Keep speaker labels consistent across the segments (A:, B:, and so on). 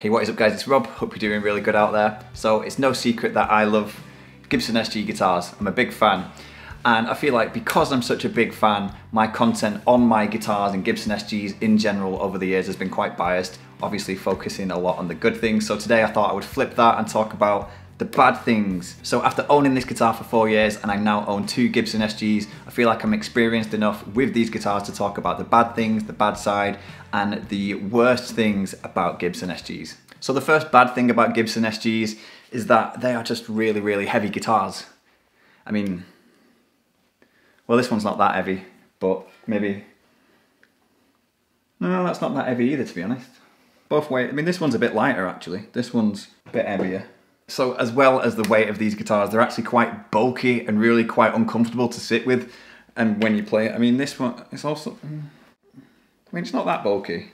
A: Hey, what is up guys? It's Rob. Hope you're doing really good out there. So it's no secret that I love Gibson SG guitars. I'm a big fan. And I feel like because I'm such a big fan, my content on my guitars and Gibson SGs in general over the years has been quite biased, obviously focusing a lot on the good things. So today I thought I would flip that and talk about the bad things. So after owning this guitar for four years and I now own two Gibson SGs, I feel like I'm experienced enough with these guitars to talk about the bad things, the bad side, and the worst things about Gibson SGs. So the first bad thing about Gibson SGs is that they are just really, really heavy guitars. I mean, well this one's not that heavy, but maybe, no, that's not that heavy either to be honest. Both weight, I mean this one's a bit lighter actually. This one's a bit heavier. So as well as the weight of these guitars, they're actually quite bulky and really quite uncomfortable to sit with. And when you play it, I mean, this one, it's also, I mean, it's not that bulky.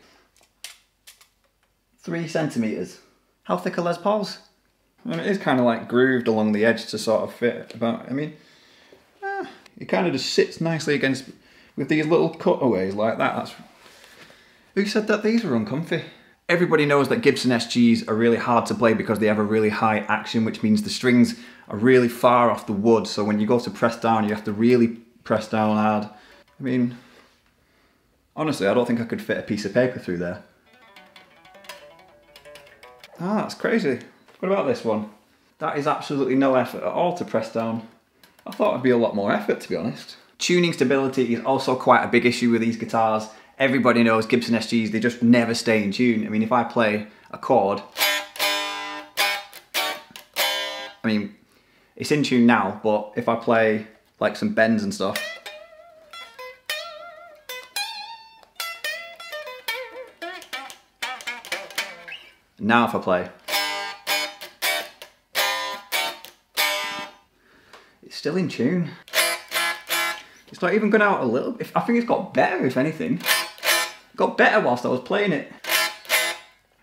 A: Three centimeters. How thick are Les Pauls? I mean, it is kind of like grooved along the edge to sort of fit about, I mean, eh, it kind of just sits nicely against, with these little cutaways like that. That's, who said that these were uncomfy? Everybody knows that Gibson SGs are really hard to play because they have a really high action, which means the strings are really far off the wood. So when you go to press down, you have to really press down hard. I mean, honestly, I don't think I could fit a piece of paper through there. Ah, that's crazy. What about this one? That is absolutely no effort at all to press down. I thought it'd be a lot more effort, to be honest. Tuning stability is also quite a big issue with these guitars everybody knows Gibson SGs, they just never stay in tune. I mean, if I play a chord, I mean, it's in tune now, but if I play like some bends and stuff, now if I play, it's still in tune. It's not even gone out a little. Bit. I think it's got better, if anything got better whilst I was playing it.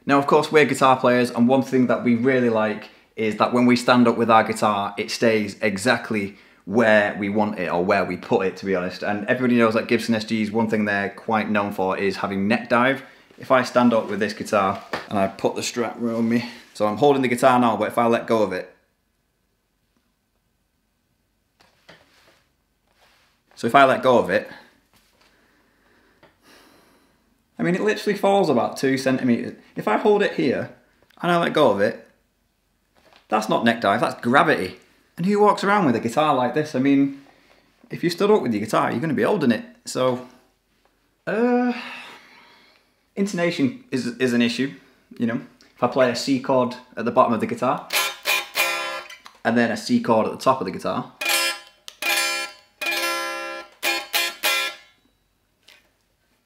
A: Now, of course, we're guitar players, and one thing that we really like is that when we stand up with our guitar, it stays exactly where we want it or where we put it, to be honest. And everybody knows that Gibson SGs, one thing they're quite known for is having neck dive. If I stand up with this guitar and I put the strap around me, so I'm holding the guitar now, but if I let go of it, so if I let go of it, I mean, it literally falls about two centimeters. If I hold it here and I let go of it, that's not neck dive, that's gravity. And who walks around with a guitar like this? I mean, if you stood up with your guitar, you're going to be holding it. So, uh, intonation is, is an issue, you know. If I play a C chord at the bottom of the guitar, and then a C chord at the top of the guitar,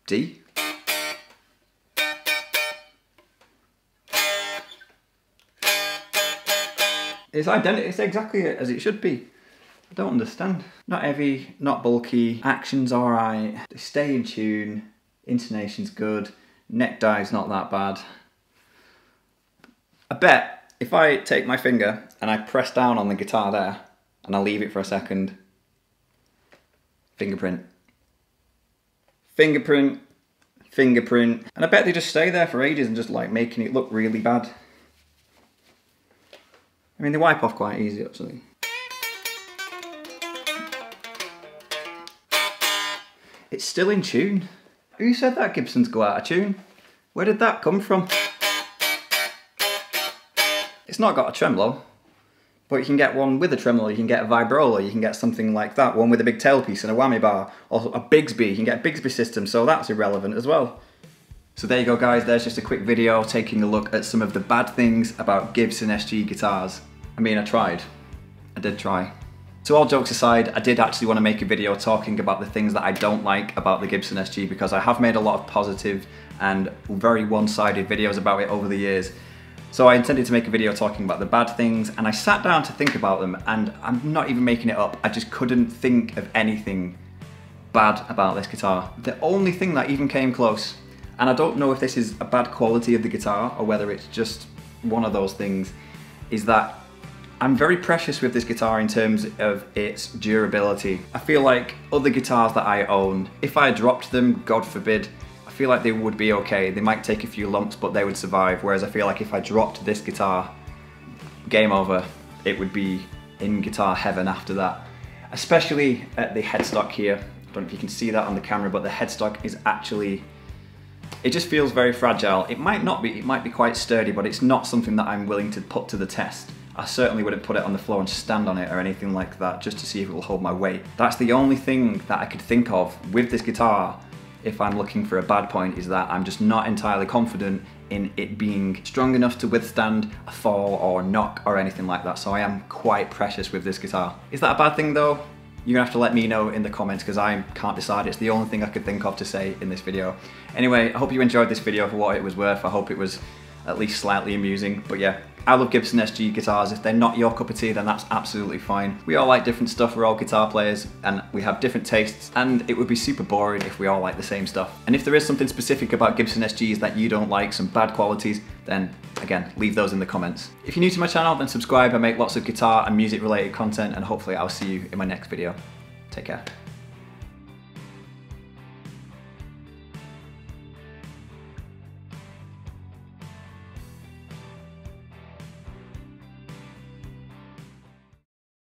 A: D, It's identical. It's exactly as it should be. I don't understand. Not heavy, not bulky. Action's alright. They stay in tune. Intonation's good. Neck dive's not that bad. I bet if I take my finger and I press down on the guitar there and I leave it for a second, fingerprint, fingerprint, fingerprint, and I bet they just stay there for ages and just like making it look really bad. I mean, they wipe off quite easy actually. It's still in tune. Who said that Gibson's go out of tune? Where did that come from? It's not got a tremolo, but you can get one with a tremolo, you can get a vibrola, you can get something like that, one with a big tailpiece and a whammy bar, or a Bigsby, you can get a Bigsby system, so that's irrelevant as well. So there you go guys, there's just a quick video taking a look at some of the bad things about Gibson SG guitars. I mean, I tried. I did try. So all jokes aside, I did actually want to make a video talking about the things that I don't like about the Gibson SG because I have made a lot of positive and very one-sided videos about it over the years. So I intended to make a video talking about the bad things and I sat down to think about them and I'm not even making it up. I just couldn't think of anything bad about this guitar. The only thing that even came close and I don't know if this is a bad quality of the guitar or whether it's just one of those things, is that I'm very precious with this guitar in terms of its durability. I feel like other guitars that I own, if I dropped them, God forbid, feel like they would be okay. They might take a few lumps, but they would survive. Whereas I feel like if I dropped this guitar, game over, it would be in guitar heaven after that. Especially at the headstock here. I don't know if you can see that on the camera, but the headstock is actually, it just feels very fragile. It might not be, it might be quite sturdy, but it's not something that I'm willing to put to the test. I certainly wouldn't put it on the floor and stand on it or anything like that just to see if it will hold my weight. That's the only thing that I could think of with this guitar if I'm looking for a bad point is that I'm just not entirely confident in it being strong enough to withstand a fall or knock or anything like that. So I am quite precious with this guitar. Is that a bad thing though? You're gonna have to let me know in the comments because I can't decide. It's the only thing I could think of to say in this video. Anyway, I hope you enjoyed this video for what it was worth. I hope it was at least slightly amusing. But yeah, I love Gibson SG guitars. If they're not your cup of tea, then that's absolutely fine. We all like different stuff. We're all guitar players and we have different tastes and it would be super boring if we all like the same stuff. And if there is something specific about Gibson SGs that you don't like, some bad qualities, then again, leave those in the comments. If you're new to my channel, then subscribe. I make lots of guitar and music related content and hopefully I'll see you in my next video. Take care.